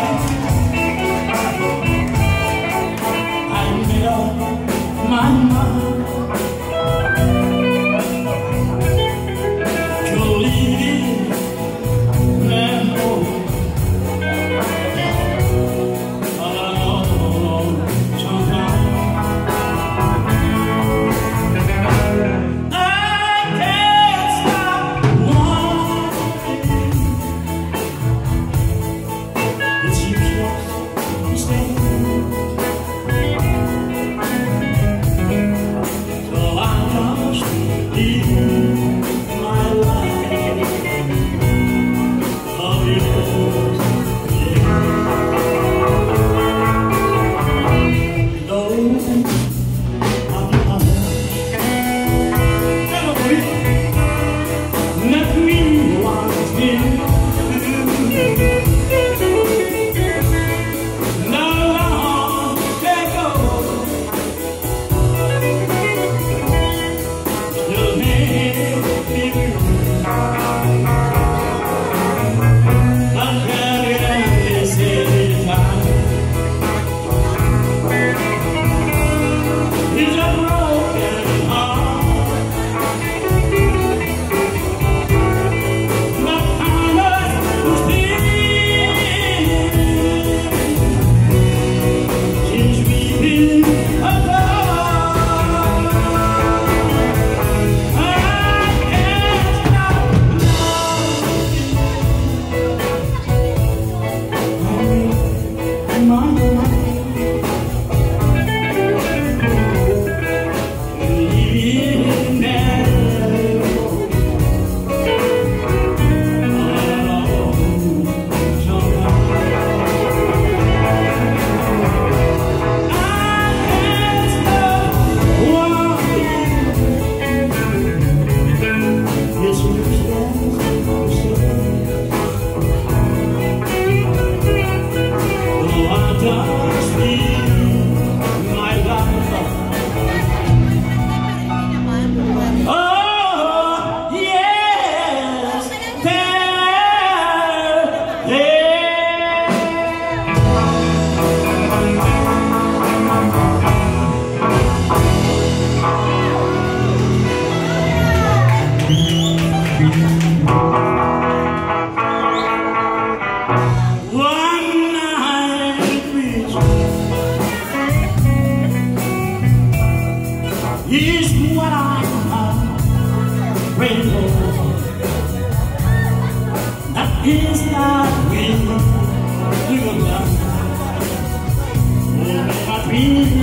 Thank changed name. is what I'm grateful for. That is not grateful. You love. Oh, my dream.